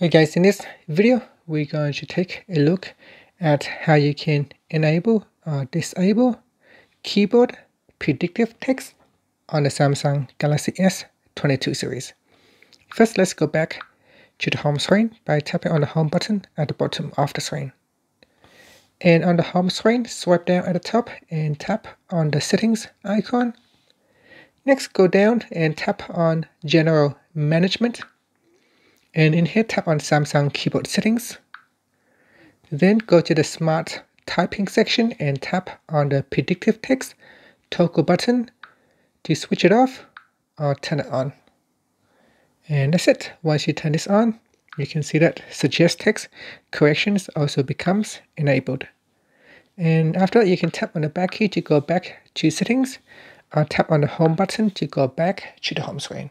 Hey guys, in this video, we're going to take a look at how you can enable or disable keyboard predictive text on the Samsung Galaxy S22 series. First, let's go back to the home screen by tapping on the home button at the bottom of the screen. And on the home screen, swipe down at the top and tap on the settings icon. Next, go down and tap on general management and in here tap on Samsung keyboard settings. Then go to the smart typing section and tap on the predictive text toggle button to switch it off or turn it on. And that's it. Once you turn this on, you can see that suggest text corrections also becomes enabled. And after that, you can tap on the back key to go back to settings or tap on the home button to go back to the home screen.